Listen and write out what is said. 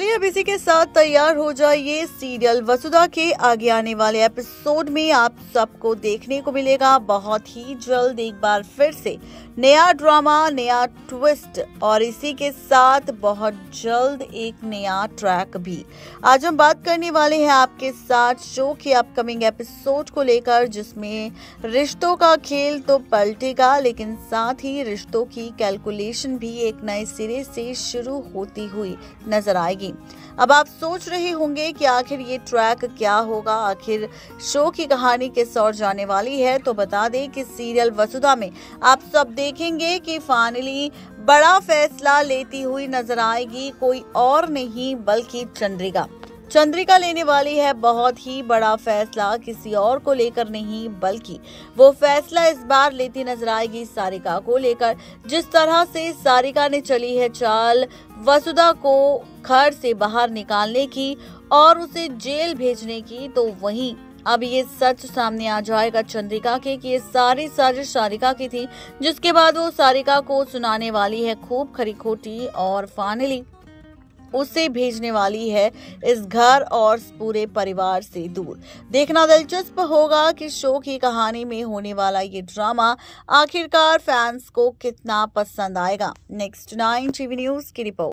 चलिए अब इसी के साथ तैयार हो जाइए सीरियल वसुधा के आगे आने वाले एपिसोड में आप सबको देखने को मिलेगा बहुत ही जल्द एक बार फिर से नया ड्रामा, नया ट्विस्ट और इसी के साथ बहुत जल्द एक नया ट्रैक भी। आज हम बात करने वाले हैं आपके साथ शो के अपकमिंग एपिसोड को लेकर, जिसमें रिश्तों का खेल तो पलटेगा, लेकिन साथ ही रिश्तों की कैलकुलेशन भी एक नए सिरे से शुरू होती हुई नज़र आएगी। अब आप सोच रहे होंगे कि आखिर ये ट्रैक क्या होगा? आखिर शो की कहानी किस और जाने वाली है? तो बता दें कि सीरियल वसुधा में आप सब देखेंगे कि फाइनली बड़ा फैसला लेती हुई नज़र आएगी, कोई और नहीं, बल्कि चंद्रिका। चंद्रिका लेने वाली है बहुत ही बड़ा फैसला, किसी और को लेकर नहीं, बल्कि वो फैसला इस बार लेती नज़र आएगी सारिका को लेकर। जिस तरह से सारिका ने चली है चाल, वसुधा को घर से बाहर निकालने की और उसे जेल भेजने की तो वहीं अब ये सच सामने आ जाएगा चंद्रिका के कि ये सारी साजिश सारिका की थी, जिसके बाद वो सारिका को सुनाने वाली है खूब खरी खोटी और फाइनली। उसे भेजने वाली है इस घर और पूरे परिवार से दूर। देखना दिलचस्प होगा कि शो की कहानी में होने वाला ये ड्रामा आखिरकार फैंस को कितना पसंद आएगा। नेक्स्ट नाइन टीवी न्यूज़ की रिपोर्ट।